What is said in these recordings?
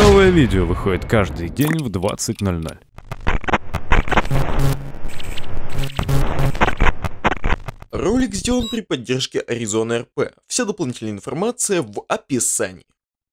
Новое видео выходит каждый день в 20.00. Ролик сделан при поддержке Arizona RP. Вся дополнительная информация в описании.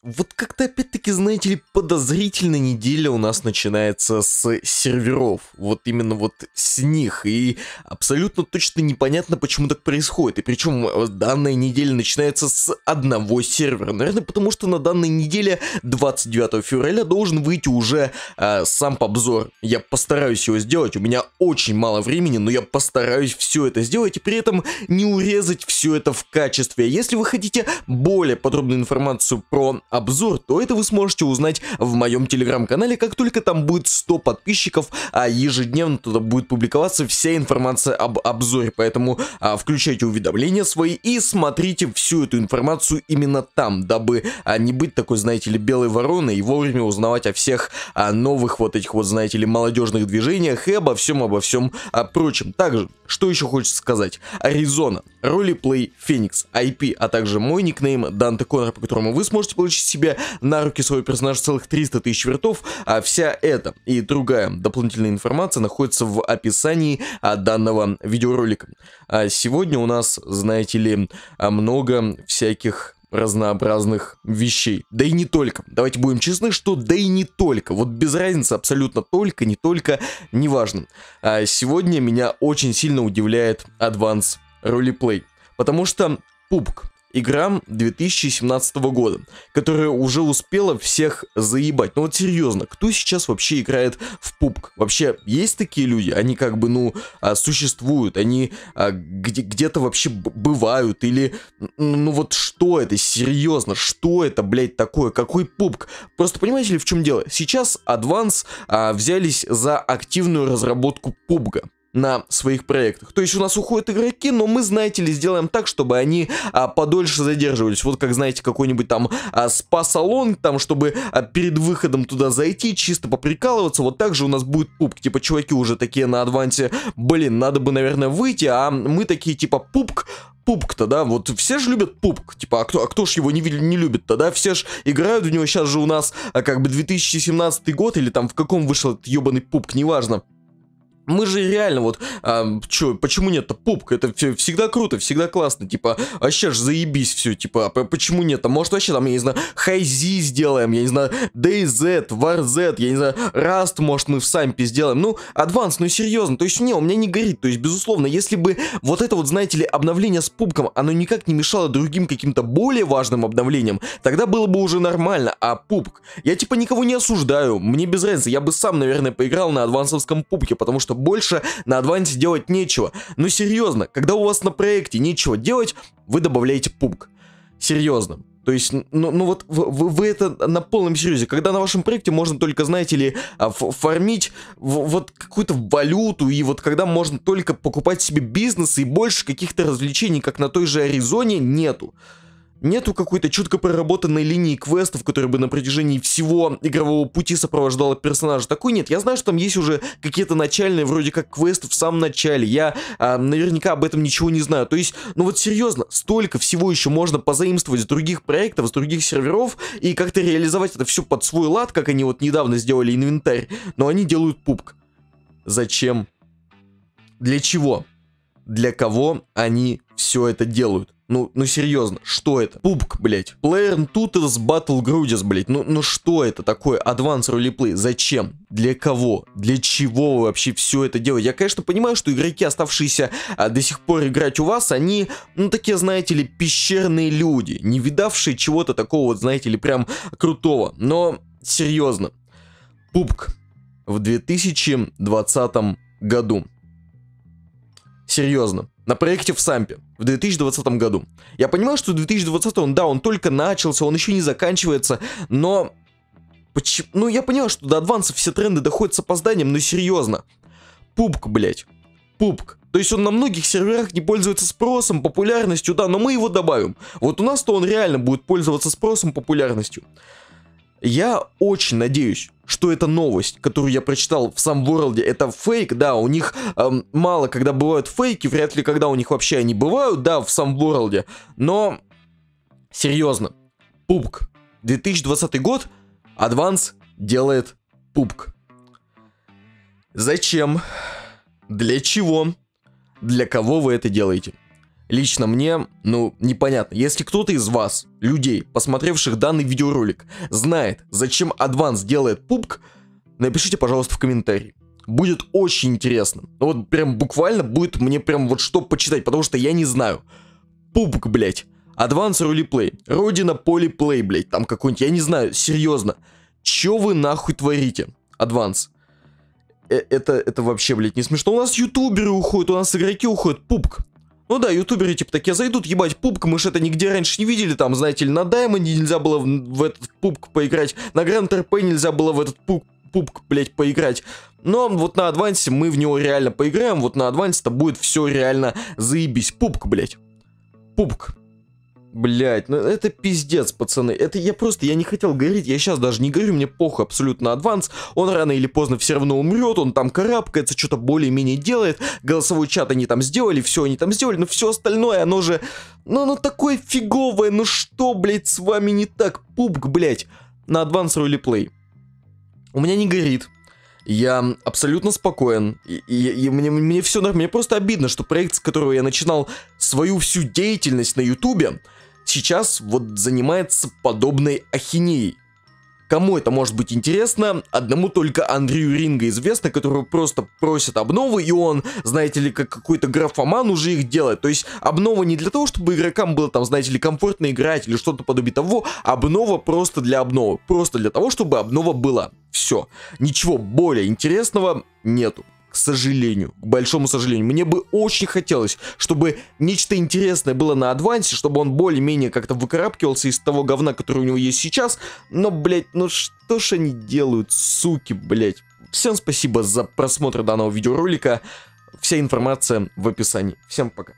Вот как-то опять-таки, знаете ли, подозрительная неделя у нас начинается с серверов. Вот именно вот с них. И абсолютно точно непонятно, почему так происходит. И причем э, данная неделя начинается с одного сервера. Наверное, потому что на данной неделе, 29 февраля, должен выйти уже э, сам обзор. Я постараюсь его сделать. У меня очень мало времени, но я постараюсь все это сделать и при этом не урезать все это в качестве. Если вы хотите более подробную информацию про обзор, то это вы сможете узнать в моем телеграм-канале, как только там будет 100 подписчиков, а ежедневно туда будет публиковаться вся информация об обзоре, поэтому а, включайте уведомления свои и смотрите всю эту информацию именно там, дабы а, не быть такой, знаете ли, белой вороной и вовремя узнавать о всех а, новых вот этих вот, знаете ли, молодежных движениях и обо всем, обо всем а, прочем. Также, что еще хочется сказать? Аризона, Ролиплей, Феникс, IP, а также мой никнейм Данте Коннор, по которому вы сможете получить себе на руки свой персонаж целых 300 тысяч вертов, а вся эта и другая дополнительная информация находится в описании а, данного видеоролика. А сегодня у нас, знаете ли, а, много всяких разнообразных вещей. Да и не только. Давайте будем честны, что да и не только. Вот без разницы абсолютно только, не только, неважно. А сегодня меня очень сильно удивляет Advance Roleplay. Потому что PUBG игра 2017 года, которая уже успела всех заебать. Ну вот серьезно, кто сейчас вообще играет в пупк? Вообще есть такие люди? Они как бы, ну, а, существуют, они а, где- где-то вообще бывают или... Ну вот что это? Серьезно, что это, блядь, такое? Какой пупк? Просто понимаете ли, в чем дело? Сейчас Advance а, взялись за активную разработку пубга на своих проектах. То есть у нас уходят игроки, но мы, знаете ли, сделаем так, чтобы они а, подольше задерживались. Вот как, знаете, какой-нибудь там а, спа-салон, там, чтобы а, перед выходом туда зайти, чисто поприкалываться. Вот так же у нас будет пупк. Типа, чуваки уже такие на адвансе, блин, надо бы, наверное, выйти, а мы такие, типа, пупк, пупк-то, да, вот все же любят пупк, типа, а кто, а кто ж его не, не любит-то, да, все же играют в него, сейчас же у нас, а, как бы, 2017 год, или там в каком вышел этот ебаный пупк, неважно. Мы же реально вот, а, чё, почему нет-то пупка? Это всегда круто, всегда классно, типа, вообще ж заебись все, типа, а почему нет? А может вообще там, я не знаю, Хайзи сделаем, я не знаю, DayZ, WarZ, я не знаю, Rust, может мы в Сампе сделаем, ну, Advance, ну серьезно, то есть не, у меня не горит, то есть безусловно, если бы вот это вот, знаете ли, обновление с пупком, оно никак не мешало другим каким-то более важным обновлениям, тогда было бы уже нормально, а пупк, я типа никого не осуждаю, мне без разницы, я бы сам, наверное, поиграл на адвансовском пупке, потому что больше на адвансе делать нечего. Ну серьезно, когда у вас на проекте нечего делать, вы добавляете пубг. Серьезно. То есть, ну, ну вот вы, вы это на полном серьезе, когда на вашем проекте можно только, знаете ли, а, фармить вот какую-то валюту, и вот когда можно только покупать себе бизнес, и больше каких-то развлечений, как на той же Аризоне, нету. Нету какой-то чутко проработанной линии квестов, которая бы на протяжении всего игрового пути сопровождала персонажа. Такой нет. Я знаю, что там есть уже какие-то начальные, вроде как квесты в самом начале. Я а, наверняка об этом ничего не знаю. То есть, ну вот серьезно, столько всего еще можно позаимствовать с других проектов, с других серверов, и как-то реализовать это все под свой лад, как они вот недавно сделали инвентарь. Но они делают пупк. Зачем? Для чего? Для кого они все это делают? Ну, ну серьезно, что это? Пубк, блять. Player Tutors Battle Grudges, блять. Ну, ну что это такое? Advanced Roleplay. Зачем? Для кого? Для чего вы вообще все это делаете? Я, конечно, понимаю, что игроки, оставшиеся а, до сих пор играть у вас, они, ну, такие, знаете ли, пещерные люди, не видавшие чего-то такого, вот, знаете ли, прям крутого. Но, серьезно, Пубк в 2020 году. Серьезно на проекте в Сампе в 2020 году. Я понимаю, что 2020 он, да, он только начался, он еще не заканчивается, но... Почему? Ну, я понимаю, что до адванса все тренды доходят с опозданием, но серьезно. Пупк, блять. Пупк. То есть он на многих серверах не пользуется спросом, популярностью, да, но мы его добавим. Вот у нас-то он реально будет пользоваться спросом, популярностью. Я очень надеюсь, что это новость, которую я прочитал в сам World, это фейк, да, у них эм, мало когда бывают фейки, вряд ли когда у них вообще они бывают, да, в сам World, но серьезно, PUBG 2020 год Адванс делает пупк. Зачем? Для чего? Для кого вы это делаете? Лично мне, ну, непонятно. Если кто-то из вас, людей, посмотревших данный видеоролик, знает, зачем Адванс делает пупк, напишите, пожалуйста, в комментарии. Будет очень интересно. Вот прям буквально будет мне прям вот что почитать, потому что я не знаю. Пупк, блять. Advance Roleplay. Родина Полиплей, блять. Там какой-нибудь, я не знаю, серьезно. Чё вы нахуй творите? Адванс. Э это, это вообще, блядь, не смешно. У нас ютуберы уходят, у нас игроки уходят. Пупк. Ну да, ютуберы типа такие зайдут, ебать, пупк, мы же это нигде раньше не видели, там, знаете ли, на Даймонде нельзя было в, в этот пупк поиграть, на Гранд РП нельзя было в этот пупк, пупк, блять, поиграть. Но вот на Адвансе мы в него реально поиграем, вот на Адвансе-то будет все реально заебись. Пупк, блять. Пупк. Блять, ну это пиздец, пацаны. Это я просто, я не хотел говорить, я сейчас даже не говорю, мне похуй абсолютно адванс. Он рано или поздно все равно умрет, он там карабкается, что-то более-менее делает. Голосовой чат они там сделали, все они там сделали, но все остальное, оно же... Ну, оно такое фиговое, ну что, блять, с вами не так? Пупк, блять, на адванс ролеплей. У меня не горит, я абсолютно спокоен. И, и, и мне, мне все мне просто обидно, что проект, с которого я начинал свою всю деятельность на Ютубе, сейчас вот занимается подобной ахинеей. Кому это может быть интересно? Одному только Андрею Ринга известно, который просто просит обновы, и он, знаете ли, как какой-то графоман уже их делает. То есть обнова не для того, чтобы игрокам было там, знаете ли, комфортно играть или что-то подобие того, обнова просто для обновы. Просто для того, чтобы обнова была. Все. Ничего более интересного нету сожалению, к большому сожалению. Мне бы очень хотелось, чтобы нечто интересное было на адвансе, чтобы он более-менее как-то выкарабкивался из того говна, который у него есть сейчас. Но, блядь, ну что ж они делают, суки, блядь. Всем спасибо за просмотр данного видеоролика. Вся информация в описании. Всем пока.